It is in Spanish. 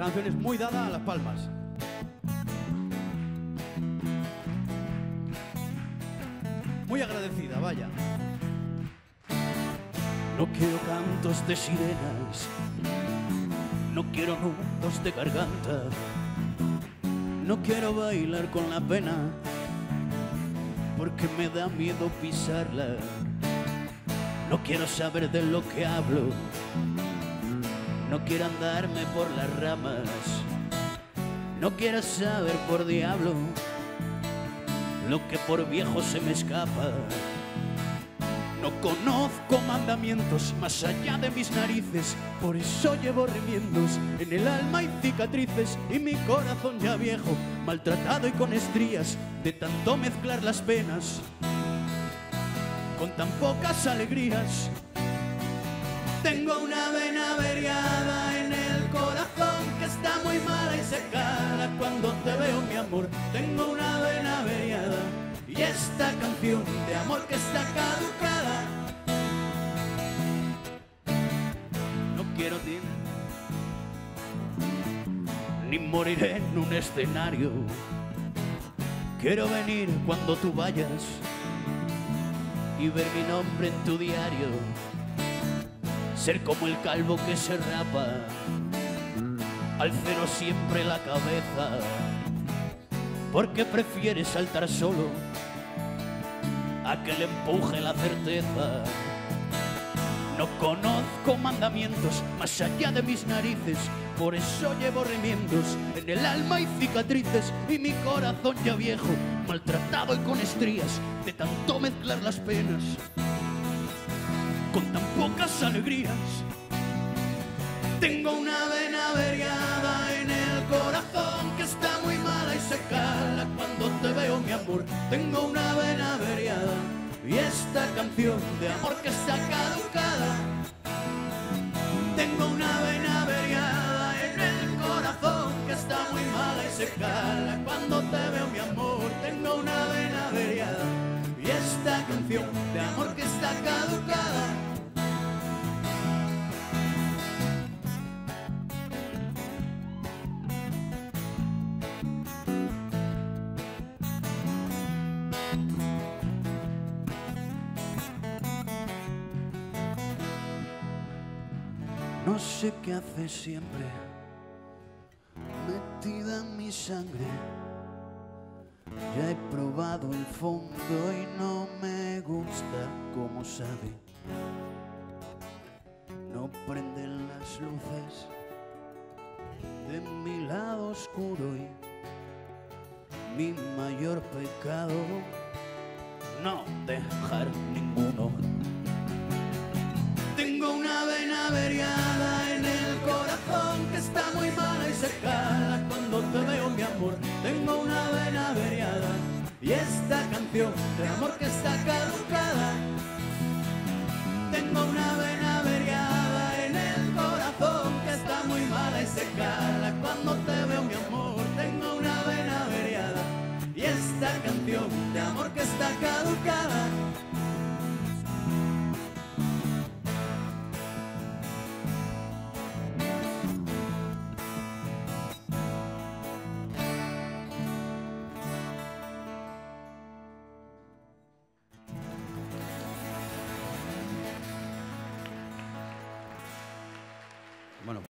Esta es muy dada a las palmas. Muy agradecida, vaya. No quiero cantos de sirenas, no quiero nudos de garganta, no quiero bailar con la pena, porque me da miedo pisarla. No quiero saber de lo que hablo, no quiero andarme por las ramas, no quiero saber por diablo lo que por viejo se me escapa. No conozco mandamientos más allá de mis narices, por eso llevo remiendos en el alma y cicatrices y mi corazón ya viejo, maltratado y con estrías de tanto mezclar las penas con tan pocas alegrías. Tengo una vena averiada está muy mala y se cala cuando te veo, mi amor. Tengo una vena averiada y esta canción de amor que está caducada. No quiero ti ni morir en un escenario. Quiero venir cuando tú vayas y ver mi nombre en tu diario. Ser como el calvo que se rapa, al cero siempre la cabeza, porque prefiere saltar solo a que le empuje la certeza. No conozco mandamientos más allá de mis narices, por eso llevo remiendos en el alma y cicatrices y mi corazón ya viejo, maltratado y con estrías de tanto mezclar las penas con tan pocas alegrías. Tengo una vena Tengo una vena averiada y esta canción de amor que está caducada. Tengo una vena averiada en el corazón que está muy mala y se cala cuando te veo, mi amor. Tengo una vena averiada y esta canción de amor que está caducada. No sé qué hace siempre, metida en mi sangre. Ya he probado el fondo y no me gusta como sabe. No prenden las luces de mi lado oscuro y mi mayor pecado canción de amor que está caducada. Tengo una vena averiada en el corazón que está muy mala y se